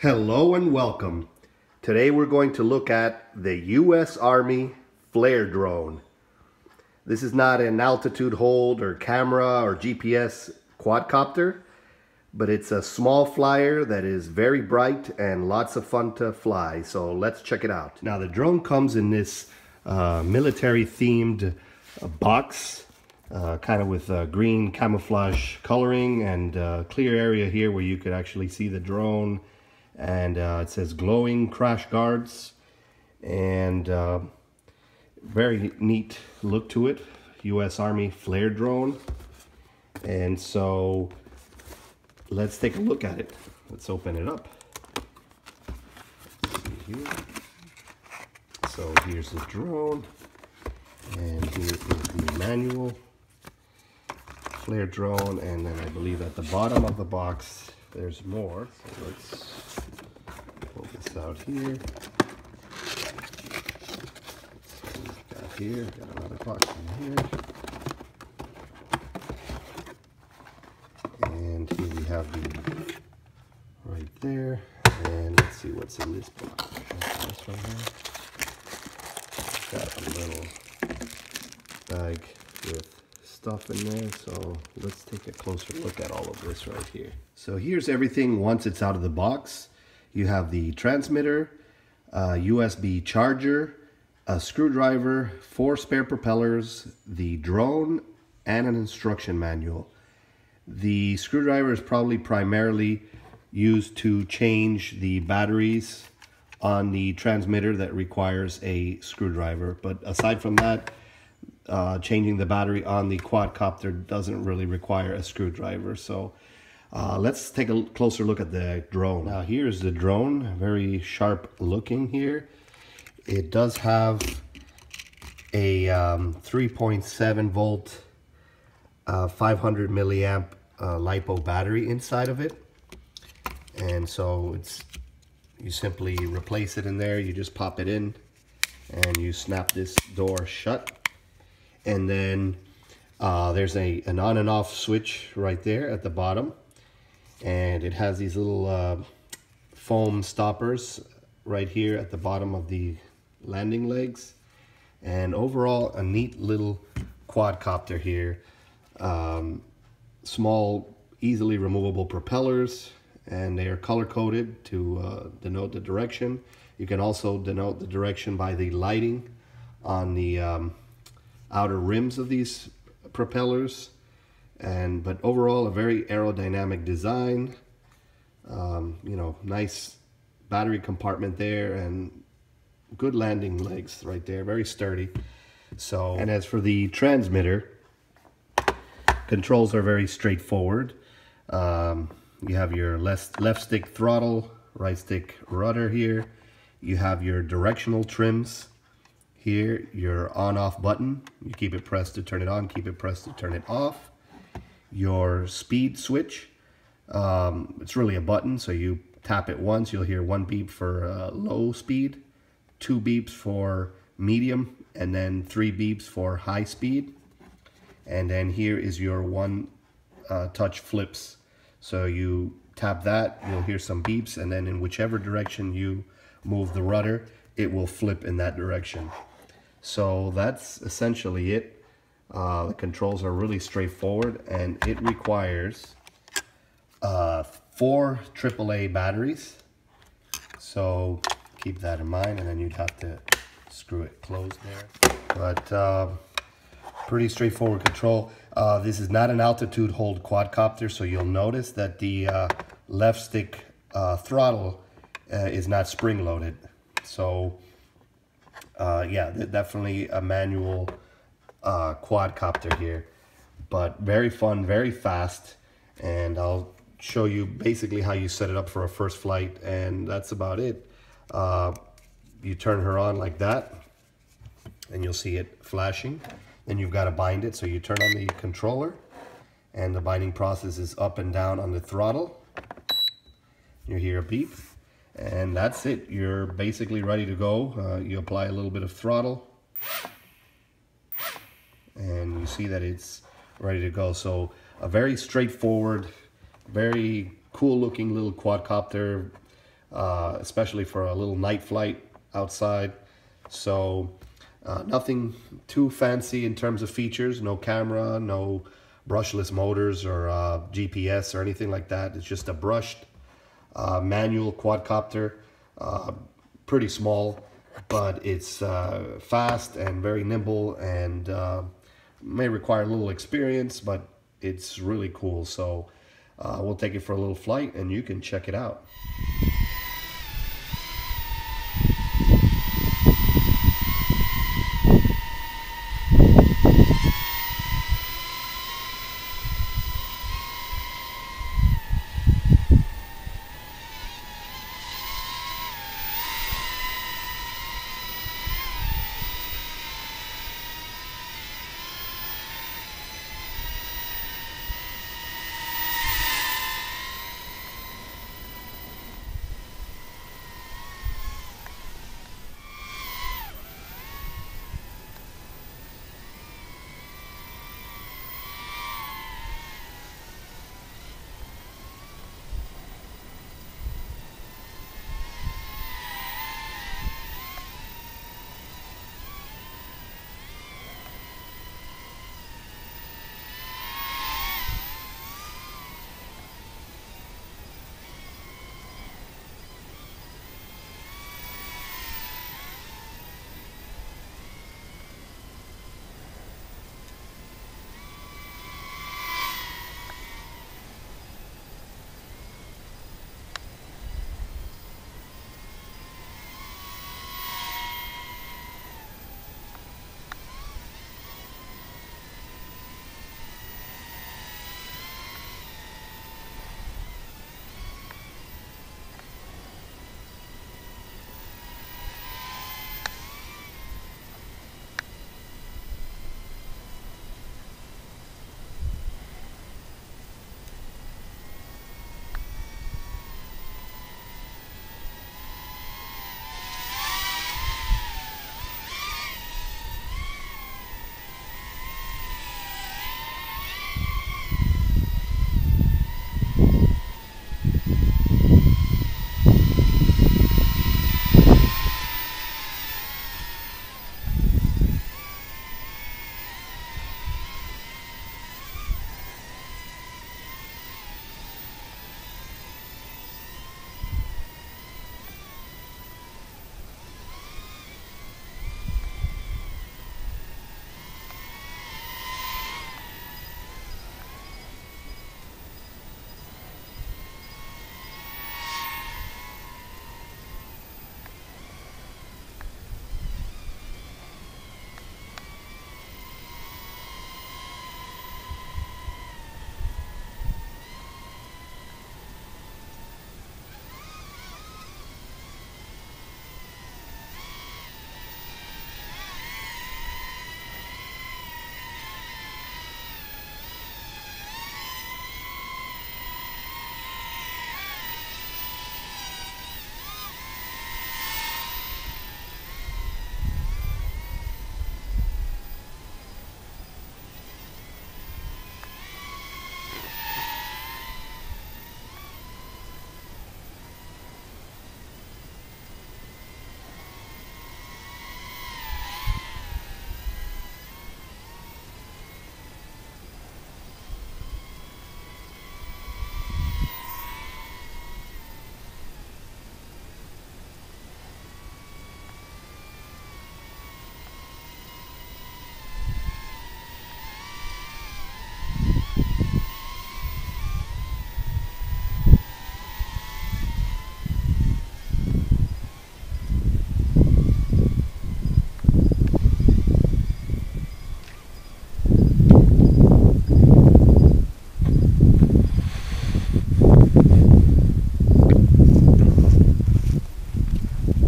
Hello and welcome. Today we're going to look at the U.S. Army Flare Drone. This is not an altitude hold or camera or GPS quadcopter, but it's a small flyer that is very bright and lots of fun to fly. So let's check it out. Now the drone comes in this uh, military themed uh, box, uh, kind of with green camouflage coloring and uh, clear area here where you could actually see the drone and uh, it says glowing crash guards and uh, very neat look to it. US Army flare drone. And so let's take a look at it. Let's open it up. Here. so here's the drone. And here is the manual flare drone. And then I believe at the bottom of the box there's more. So let's this out here. got here, got another box in here. And here we have the right there. And let's see what's in this box. This right here. Got a little bag with stuff in there. So let's take a closer look at all of this right here. So here's everything once it's out of the box. You have the transmitter, a USB charger, a screwdriver, four spare propellers, the drone, and an instruction manual. The screwdriver is probably primarily used to change the batteries on the transmitter that requires a screwdriver. But aside from that, uh, changing the battery on the quadcopter doesn't really require a screwdriver. So uh, let's take a closer look at the drone. Now here's the drone, very sharp looking here. It does have a um, 3.7 volt, uh, 500 milliamp uh, LiPo battery inside of it. And so it's you simply replace it in there, you just pop it in and you snap this door shut. And then uh, there's a an on and off switch right there at the bottom and it has these little uh, foam stoppers right here at the bottom of the landing legs. And overall a neat little quadcopter here. Um, small easily removable propellers and they are color coded to uh, denote the direction. You can also denote the direction by the lighting on the um, outer rims of these propellers and but overall a very aerodynamic design. Um, you know nice battery compartment there and good landing legs right there very sturdy. So and as for the transmitter controls are very straightforward. Um, you have your left left stick throttle right stick rudder here. You have your directional trims here your on off button. You keep it pressed to turn it on keep it pressed to turn it off your speed switch. Um, it's really a button, so you tap it once, you'll hear one beep for uh, low speed, two beeps for medium, and then three beeps for high speed. And then here is your one uh, touch flips. So you tap that, you'll hear some beeps, and then in whichever direction you move the rudder, it will flip in that direction. So that's essentially it. Uh, the controls are really straightforward and it requires uh, four AAA batteries. So keep that in mind and then you'd have to screw it closed there. But uh, pretty straightforward control. Uh, this is not an altitude hold quadcopter, so you'll notice that the uh, left stick uh, throttle is not spring loaded. So yeah, definitely a manual uh, quadcopter here, but very fun, very fast, and I'll show you basically how you set it up for a first flight, and that's about it. Uh, you turn her on like that, and you'll see it flashing. Then you've got to bind it, so you turn on the controller, and the binding process is up and down on the throttle. You hear a beep, and that's it. You're basically ready to go. Uh, you apply a little bit of throttle, and you see that it's ready to go. So a very straightforward, very cool looking little quadcopter, uh, especially for a little night flight outside. So uh, nothing too fancy in terms of features, no camera, no brushless motors or uh, GPS or anything like that. It's just a brushed uh, manual quadcopter, uh, pretty small, but it's uh, fast and very nimble and uh, may require a little experience, but it's really cool. So uh, we'll take it for a little flight and you can check it out.